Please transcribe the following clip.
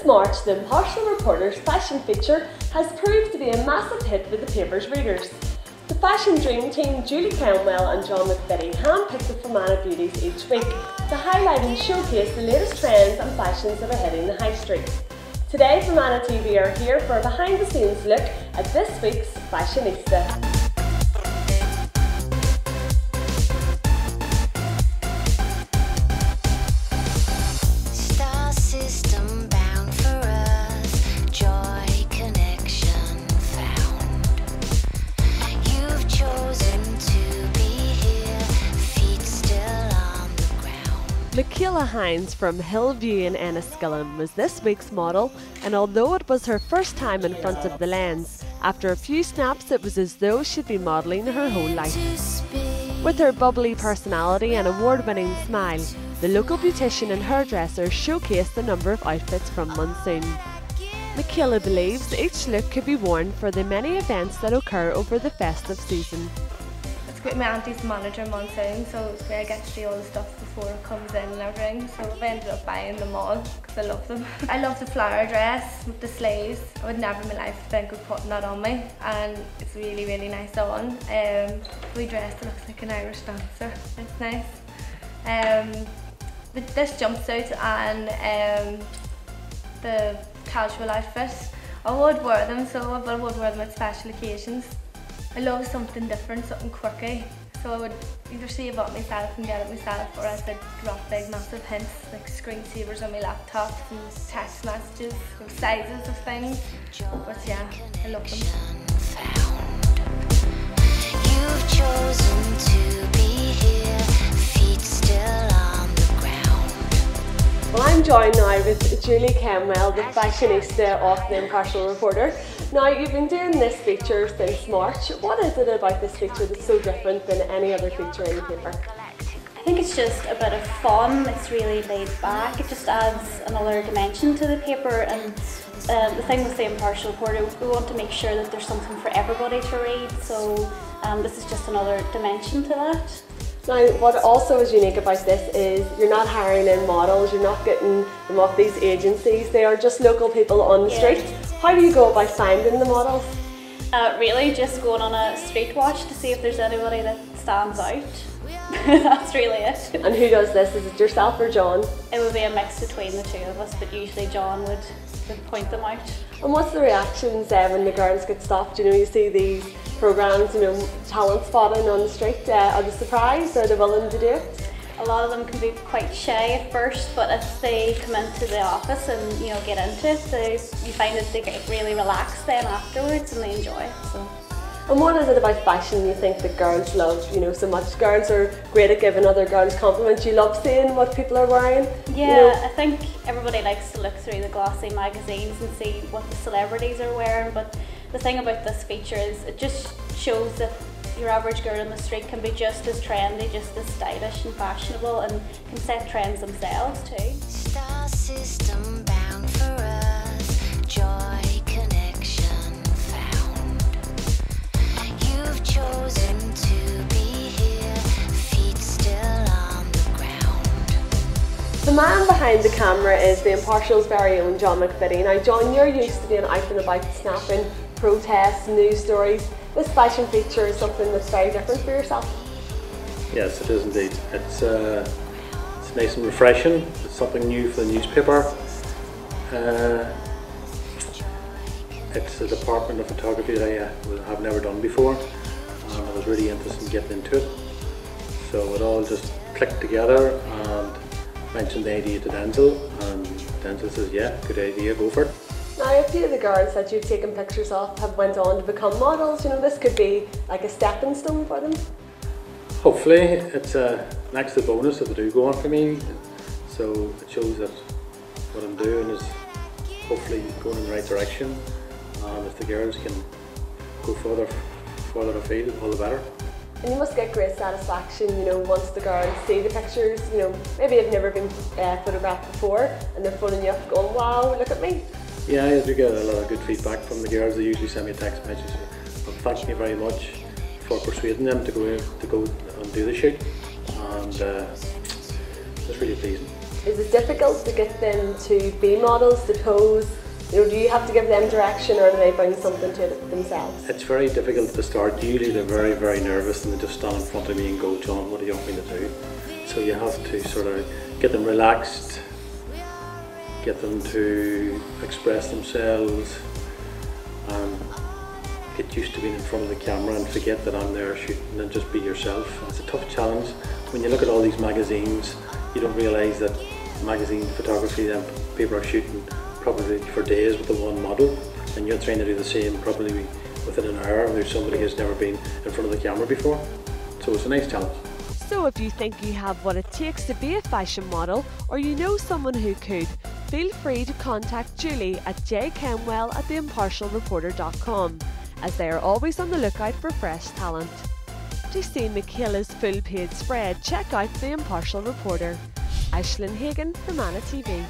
Since March, the Impartial Reporter's fashion feature has proved to be a massive hit with the paper's readers. The fashion dream team, Julie Kenwell and John McVitty, handpicked the Fermanagh beauties each week to highlight and showcase the latest trends and fashions that are hitting the high street. Today, Fermanagh TV are here for a behind the scenes look at this week's Fashionista. Hynes from Hillview in Enniskillen was this week's model, and although it was her first time in front of the lens, after a few snaps it was as though she'd been modelling her whole life. With her bubbly personality and award winning smile, the local beautician and hairdresser showcased a number of outfits from Monsoon. Michaela believes each look could be worn for the many events that occur over the festive season my auntie's manager Monsoon, so it's where I get to see all the stuff before it comes in and everything. So I've ended up buying them all because I love them. I love the flower dress with the sleeves. I would never in my life think of putting that on me, and it's really, really nice on. Um, we dress looks like an Irish dancer. It's nice. Um, this jumpsuit and um, the casual outfit, I would wear them, so I would wear them at special occasions. I love something different, something quirky. So I would either save up myself and get it myself or else I'd drop big massive hints like screensavers on my laptop and text messages sizes of things. But yeah, I love them. Joined now with Julie Kenwell, the fashionista of the Impartial Reporter. Now, you've been doing this feature since March. What is it about this feature that's so different than any other feature in the paper? I think it's just a bit of fun, it's really laid back, it just adds another dimension to the paper and uh, the thing with the impartial reporter, we want to make sure that there's something for everybody to read, so um, this is just another dimension to that. Now, what also is unique about this is you're not hiring in models, you're not getting them off these agencies, they are just local people on the yeah. street. How do you go about finding the models? Uh, really, just going on a street watch to see if there's anybody that stands out. That's really it. And who does this? Is it yourself or John? It would be a mix between the two of us, but usually John would, would point them out. And what's the reactions uh, when the girls get stopped? You know, you see these programs, you know, talent spotting on the street. Uh, are they surprised? Are they willing to do it? a lot of them can be quite shy at first, but if they come into the office and you know get into it, they, you find that they get really relaxed then afterwards and they enjoy it. So. And what is it about fashion you think that girls love, you know, so much? Girls are great at giving other girls compliments. You love seeing what people are wearing? Yeah, you know? I think everybody likes to look through the glossy magazines and see what the celebrities are wearing, but the thing about this feature is it just shows that your average girl on the street can be just as trendy, just as stylish and fashionable and can set trends themselves too. Star system bound for us, joy connection found. You've chosen to be here, feet still on the ground. The man behind the camera is the Impartial's very own John McVitty. Now John, you're used to being out and about snapping protests, news stories this fashion feature is something that's very different for yourself. Yes, it is indeed. It's, uh, it's nice and refreshing. It's something new for the newspaper. Uh, it's a department of photography that I uh, have never done before and I was really interested in getting into it. So it all just clicked together and mentioned the idea to Denzil and Denzil says, yeah, good idea, go for it. Now, a few of the girls that you've taken pictures of have went on to become models. You know, this could be like a stepping stone for them. Hopefully, it's a, an extra bonus if they do go on for me. So it shows that what I'm doing is hopefully going in the right direction. And if the girls can go further, further afield, all the better. And you must get great satisfaction, you know, once the girls see the pictures, you know, maybe they've never been uh, photographed before and they're phoning you up going, wow, look at me. Yeah, I do get a lot of good feedback from the girls. They usually send me a text message but thank me very much for persuading them to go to go and do the shoot, and uh, it's really pleasing. Is it difficult to get them to be models, to pose? You know, do you have to give them direction or do they bring something to it themselves? It's very difficult to start. Usually they're very, very nervous and they just stand in front of me and go, John, what do you want me to do? So you have to sort of get them relaxed, get them to express themselves, and get used to being in front of the camera and forget that I'm there shooting and just be yourself. It's a tough challenge. When you look at all these magazines, you don't realise that magazine photography, then people are shooting probably for days with the one model, and you're trying to do the same probably within an hour. There's somebody who's never been in front of the camera before, so it's a nice challenge. So if you think you have what it takes to be a fashion model, or you know someone who could, feel free to contact Julie at jkenwell at theimpartialreporter.com, as they are always on the lookout for fresh talent. To see Michaela's full page spread, check out The Impartial Reporter. Aislinn Hagan for Fermanagh TV.